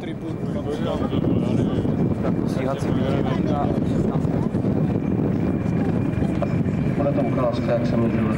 tribun. Stíhací výcvik a Bude to ukázka, jak se můžu do